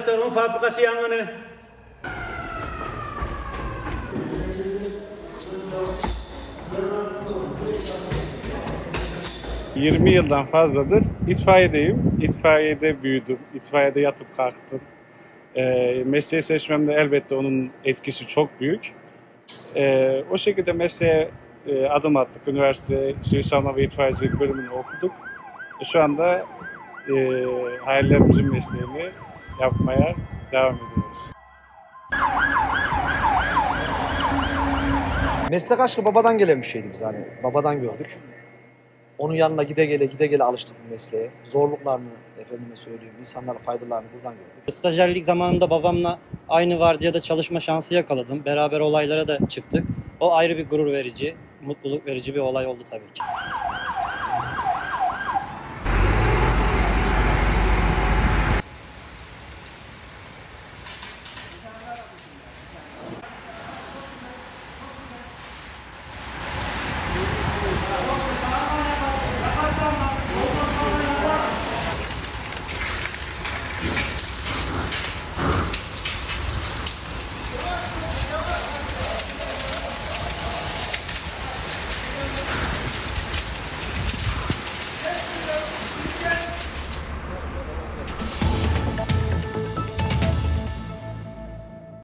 Arkadaşlar fabrikası yangını. Hı. 20 yıldan fazladır itfaiyedeyim. İtfaiyede büyüdüm. İtfaiyede yatıp kalktım. E, mesleği seçmemde elbette onun etkisi çok büyük. E, o şekilde mesleğe e, adım attık. Üniversite Sivil Savunma ve İtfaiyecilik bölümünü okuduk. Şu anda e, hayallerimizin mesleğini yapmaya devam ediyoruz. Meslek aşkı babadan gelen bir şeydi biz hani. Babadan gördük. Onun yanına gide gele gide gele alıştık bu mesleğe. Zorluklarını efendime söyleyeyim, insanlara faydalarını buradan gördük. Stajyerlik zamanında babamla aynı vardiyada çalışma şansı yakaladım. Beraber olaylara da çıktık. O ayrı bir gurur verici, mutluluk verici bir olay oldu tabii ki.